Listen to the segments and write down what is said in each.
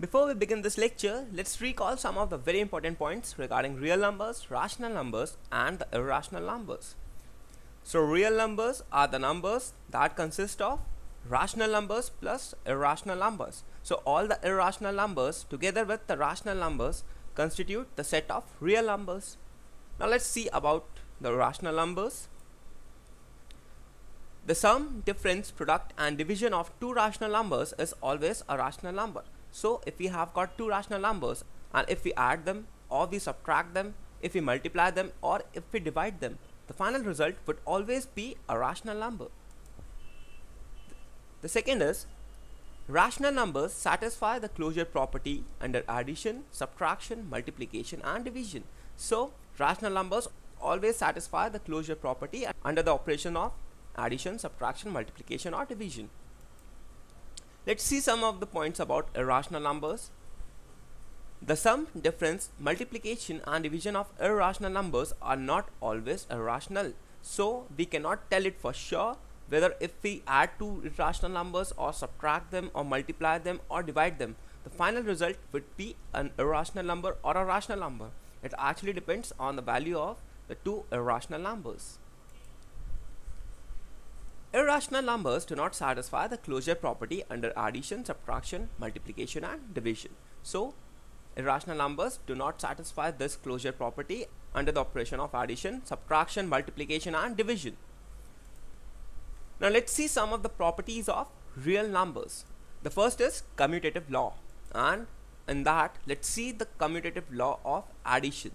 Before we begin this lecture, let's recall some of the very important points regarding real numbers, rational numbers and the irrational numbers. So real numbers are the numbers that consist of rational numbers plus irrational numbers. So all the irrational numbers together with the rational numbers constitute the set of real numbers. Now let's see about the rational numbers. The sum, difference, product and division of two rational numbers is always a rational number. So if we have got two rational numbers and if we add them or we subtract them, if we multiply them or if we divide them, the final result would always be a rational number. The second is rational numbers satisfy the closure property under addition, subtraction, multiplication and division. So rational numbers always satisfy the closure property under the operation of addition, subtraction, multiplication or division. Let's see some of the points about irrational numbers. The sum, difference, multiplication and division of irrational numbers are not always irrational. So we cannot tell it for sure whether if we add two irrational numbers or subtract them or multiply them or divide them, the final result would be an irrational number or a rational number. It actually depends on the value of the two irrational numbers. Irrational numbers do not satisfy the closure property under addition, subtraction, multiplication and division. So, irrational numbers do not satisfy this closure property under the operation of addition, subtraction, multiplication and division. Now let's see some of the properties of real numbers. The first is commutative law and in that let's see the commutative law of addition.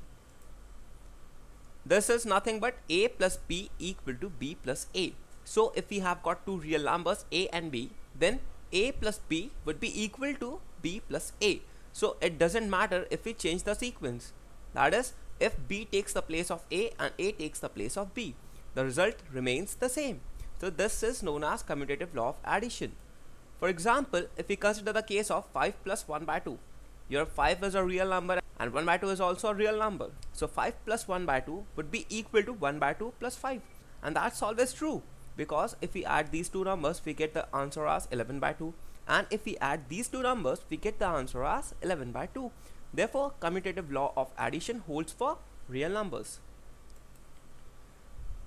This is nothing but a plus b equal to b plus a. So if we have got two real numbers a and b, then a plus b would be equal to b plus a. So it doesn't matter if we change the sequence. That is, if b takes the place of a and a takes the place of b, the result remains the same. So this is known as commutative law of addition. For example, if we consider the case of 5 plus 1 by 2, your 5 is a real number and 1 by 2 is also a real number. So 5 plus 1 by 2 would be equal to 1 by 2 plus 5 and that's always true because if we add these two numbers we get the answer as 11 by 2 and if we add these two numbers we get the answer as 11 by 2 therefore commutative law of addition holds for real numbers.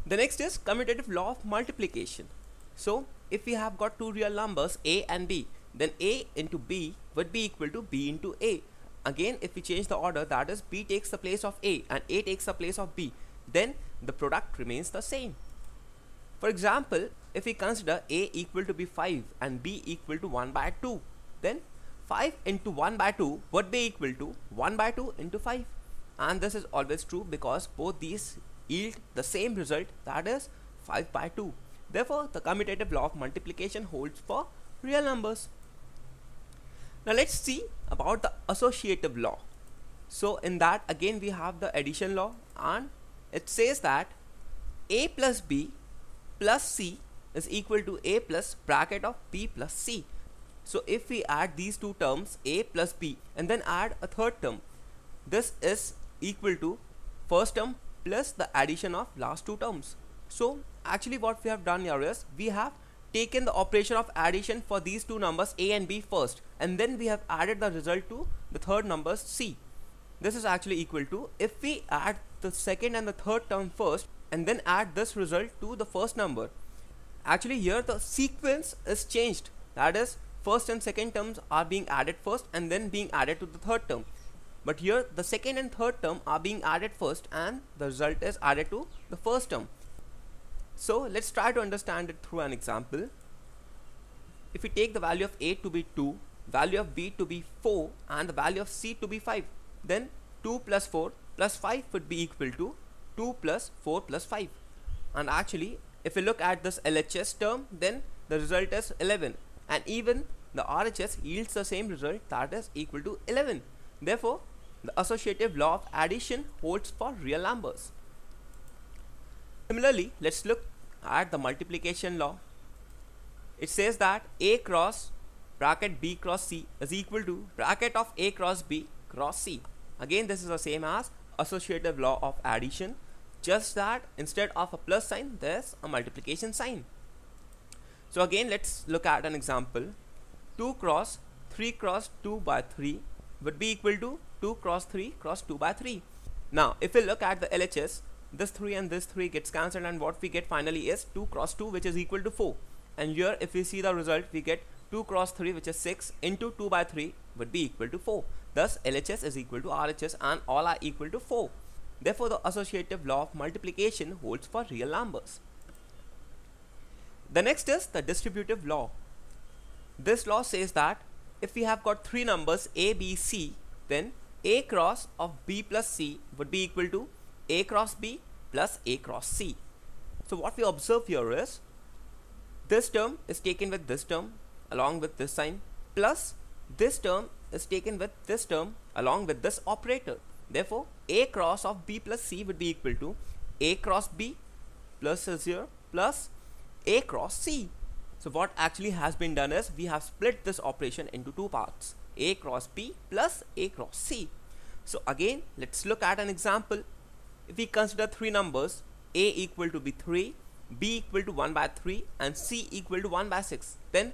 The next is commutative law of multiplication. So if we have got two real numbers a and b then a into b would be equal to b into a. Again if we change the order that is b takes the place of a and a takes the place of b then the product remains the same for example, if we consider a equal to be 5 and b equal to 1 by 2, then 5 into 1 by 2 would be equal to 1 by 2 into 5. And this is always true because both these yield the same result that is 5 by 2. Therefore, the commutative law of multiplication holds for real numbers. Now let's see about the associative law. So in that again we have the addition law and it says that a plus b plus c is equal to a plus bracket of b plus c. So if we add these two terms a plus b and then add a third term this is equal to first term plus the addition of last two terms. So actually what we have done here is we have taken the operation of addition for these two numbers a and b first and then we have added the result to the third number c. This is actually equal to if we add the second and the third term first and then add this result to the first number. Actually here the sequence is changed that is first and second terms are being added first and then being added to the third term. But here the second and third term are being added first and the result is added to the first term. So let's try to understand it through an example. If we take the value of a to be 2, value of b to be 4 and the value of c to be 5 then 2 plus 4 plus 5 would be equal to 2 plus 4 plus 5 and actually if we look at this LHS term then the result is 11 and even the RHS yields the same result that is equal to 11 therefore the associative law of addition holds for real numbers. Similarly let's look at the multiplication law. It says that a cross bracket b cross c is equal to bracket of a cross b cross c. Again this is the same as associative law of addition just that instead of a plus sign there's a multiplication sign so again let's look at an example 2 cross 3 cross 2 by 3 would be equal to 2 cross 3 cross 2 by 3. Now if we look at the LHS, this 3 and this 3 gets cancelled and what we get finally is 2 cross 2 which is equal to 4. And here if we see the result we get 2 cross 3 which is 6 into 2 by 3 would be equal to 4. Thus LHS is equal to RHS and all are equal to 4. Therefore the associative law of multiplication holds for real numbers. The next is the distributive law. This law says that if we have got three numbers a, b, c, then a cross of b plus c would be equal to a cross b plus a cross c. So what we observe here is this term is taken with this term along with this sign plus this term is taken with this term along with this operator. Therefore, a cross of b plus c would be equal to a cross b plus here plus a cross c. So what actually has been done is we have split this operation into two parts a cross b plus a cross c. So again let's look at an example. If we consider three numbers a equal to be 3, b equal to 1 by 3 and c equal to 1 by 6 then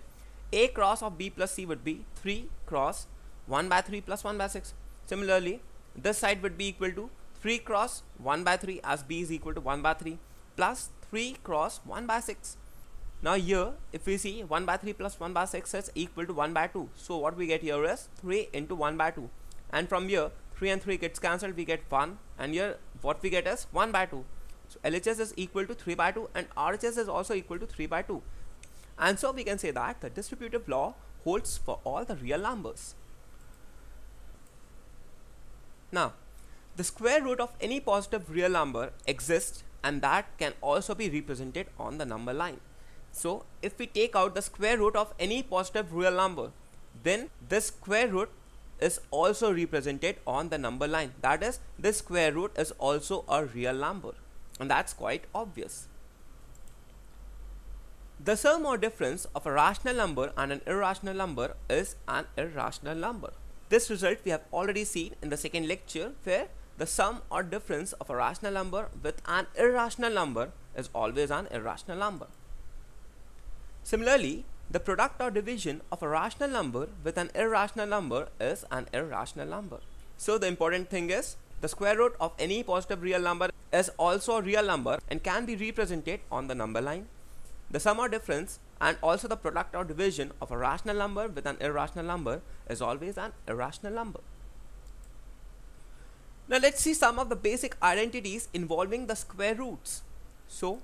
a cross of b plus c would be 3 cross 1 by 3 plus 1 by 6. Similarly this side would be equal to 3 cross 1 by 3 as b is equal to 1 by 3 plus 3 cross 1 by 6 now here if we see 1 by 3 plus 1 by 6 is equal to 1 by 2. So what we get here is 3 into 1 by 2 and from here 3 and 3 gets cancelled we get 1 and here what we get is 1 by 2. So LHS is equal to 3 by 2 and RHS is also equal to 3 by 2. And so we can say that the distributive law holds for all the real numbers. Now the square root of any positive real number exists and that can also be represented on the number line. So if we take out the square root of any positive real number, then this square root is also represented on the number line. That is, this square root is also a real number. And that's quite obvious. The sum or difference of a rational number and an irrational number is an irrational number. This result we have already seen in the second lecture where the sum or difference of a rational number with an irrational number is always an irrational number. Similarly, the product or division of a rational number with an irrational number is an irrational number. So the important thing is the square root of any positive real number is also a real number and can be represented on the number line. The sum or difference and also the product or division of a rational number with an irrational number is always an irrational number. Now let's see some of the basic identities involving the square roots. So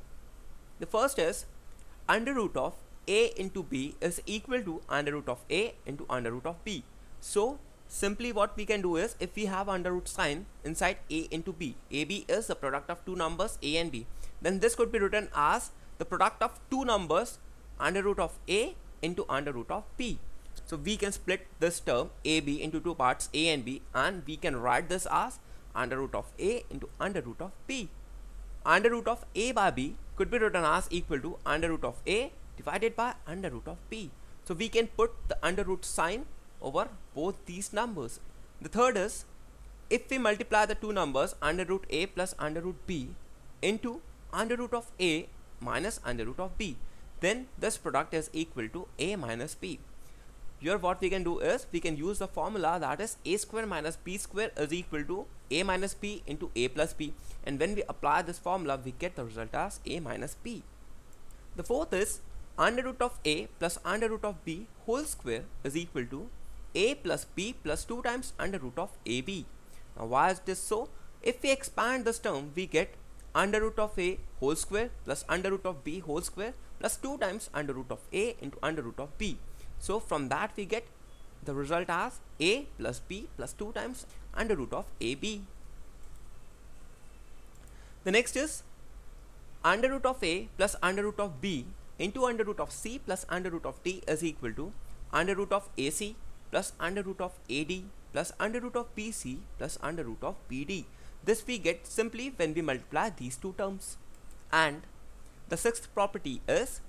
the first is under root of a into b is equal to under root of a into under root of b. So simply what we can do is if we have under root sign inside a into b, ab is the product of two numbers a and b, then this could be written as the product of two numbers under root of a into under root of b. So we can split this term ab into two parts a and b and we can write this as under root of a into under root of b. Under root of a by b could be written as equal to under root of a divided by under root of b. So we can put the under root sign over both these numbers. The third is if we multiply the two numbers under root a plus under root b into under root of a minus under root of b then this product is equal to a minus b. Here what we can do is we can use the formula that is a square minus b square is equal to a minus b into a plus b and when we apply this formula we get the result as a minus b. The fourth is under root of a plus under root of b whole square is equal to a plus b plus 2 times under root of ab. Now why is this so? If we expand this term we get under root of a whole square plus under root of b whole square plus 2 times under root of a into under root of b. So from that we get the result as a plus b plus 2 times under root of ab. The next is under root of a plus under root of b into under root of c plus under root of t is equal to under root of ac plus under root of ad plus under root of bc plus under root of bd. This we get simply when we multiply these two terms. And the sixth property is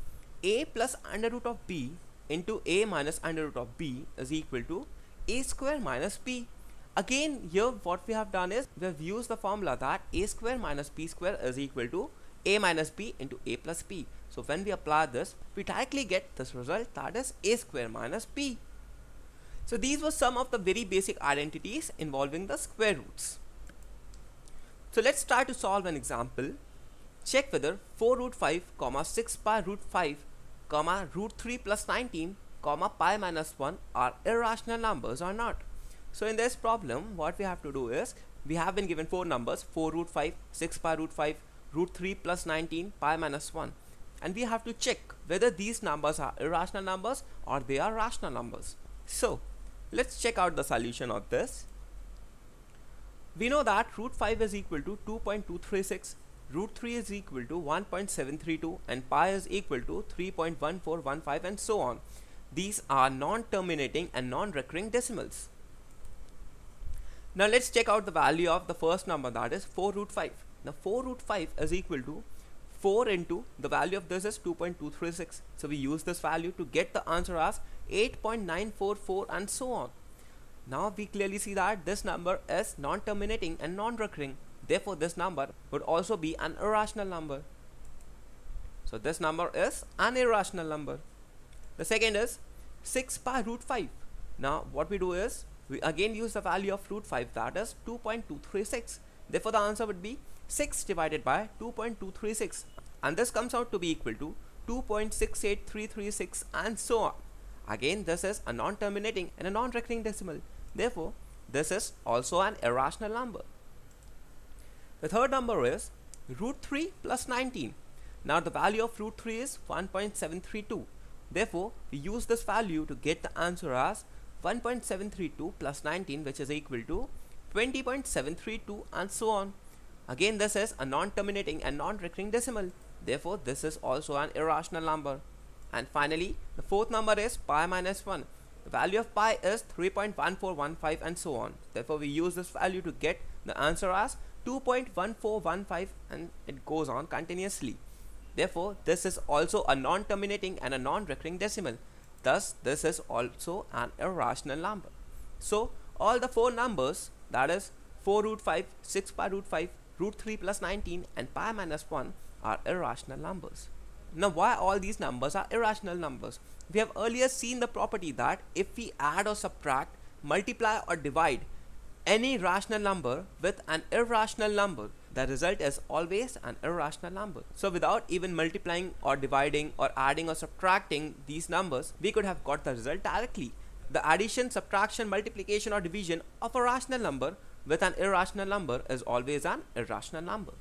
a plus under root of b into a minus under root of b is equal to a square minus b. Again here what we have done is we have used the formula that a square minus b square is equal to a minus b into a plus b. So when we apply this, we directly get this result that is a square minus b. So these were some of the very basic identities involving the square roots. So let's try to solve an example. Check whether 4 root 5 comma 6 pi root 5 comma root 3 plus 19 comma pi minus 1 are irrational numbers or not. So in this problem what we have to do is we have been given four numbers 4 root 5 6 pi root 5 root 3 plus 19 pi minus 1 and we have to check whether these numbers are irrational numbers or they are rational numbers. So let's check out the solution of this. We know that root 5 is equal to 2.236 root 3 is equal to 1.732 and pi is equal to 3.1415 and so on. These are non-terminating and non-recurring decimals. Now let's check out the value of the first number that is 4 root 5. Now 4 root 5 is equal to 4 into the value of this is 2.236. So we use this value to get the answer as 8.944 and so on. Now we clearly see that this number is non-terminating and non-recurring. Therefore this number would also be an irrational number. So this number is an irrational number. The second is 6 pi root 5. Now what we do is we again use the value of root 5 that is 2.236 therefore the answer would be 6 divided by 2.236 and this comes out to be equal to 2.68336 and so on again this is a non-terminating and a non-recurring decimal therefore this is also an irrational number the third number is root 3 plus 19 now the value of root 3 is 1.732 therefore we use this value to get the answer as 1.732 plus 19 which is equal to 20.732 and so on. Again this is a non-terminating and non-recurring decimal. Therefore this is also an irrational number. And finally the fourth number is pi minus 1. The value of pi is 3.1415 and so on. Therefore we use this value to get the answer as 2.1415 and it goes on continuously. Therefore this is also a non-terminating and a non-recurring decimal. Thus, this is also an irrational number. So, all the four numbers that is 4 root 5, 6 pi root 5, root 3 plus 19 and pi minus 1 are irrational numbers. Now why all these numbers are irrational numbers? We have earlier seen the property that if we add or subtract, multiply or divide any rational number with an irrational number, the result is always an irrational number. So without even multiplying or dividing or adding or subtracting these numbers, we could have got the result directly. The addition, subtraction, multiplication or division of a rational number with an irrational number is always an irrational number.